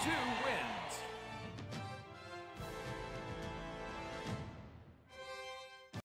two.